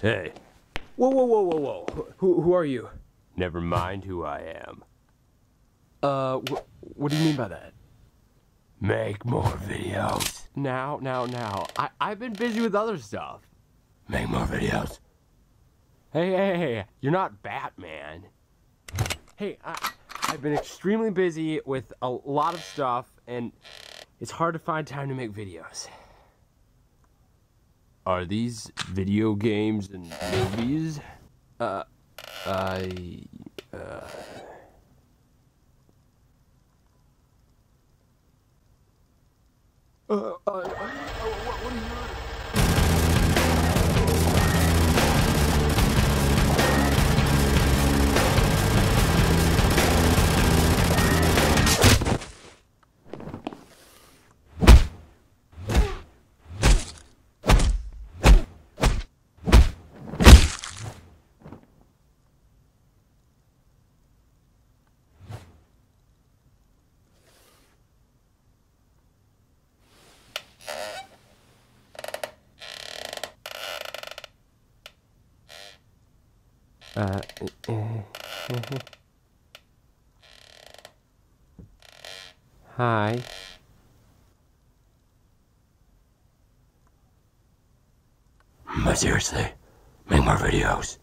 Hey, Whoa, whoa, whoa, whoa, whoa. Who, who are you? never mind who I am. Uh, wh- what do you mean by that? Make more videos. Now, now, now. I, I've been busy with other stuff. Make more videos. Hey, hey, hey, you're not Batman. Hey, I, I've been extremely busy with a lot of stuff, and it's hard to find time to make videos. Are these video games and movies? Uh, I, uh... Uh, Uh, Hi. But seriously, make more videos.